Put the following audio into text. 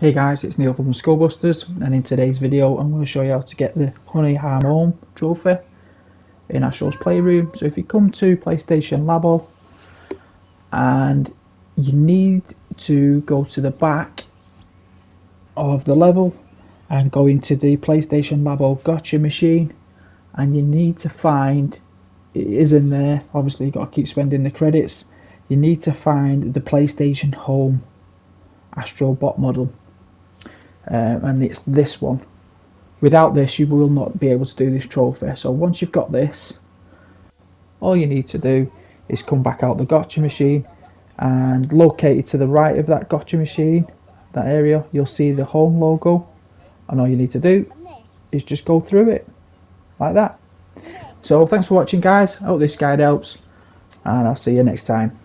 Hey guys, it's Neil from Skullbusters and in today's video I'm going to show you how to get the Honey I'm Home trophy in Astro's Playroom. So if you come to PlayStation Labo and you need to go to the back of the level and go into the PlayStation Labo gotcha machine and you need to find, it is in there, obviously you've got to keep spending the credits, you need to find the PlayStation Home Astrobot model um, and it's this one. Without this, you will not be able to do this trophy. So once you've got this, all you need to do is come back out the gotcha machine and located to the right of that gotcha machine, that area, you'll see the home logo. And all you need to do is just go through it like that. So thanks for watching guys. I hope this guide helps and I'll see you next time.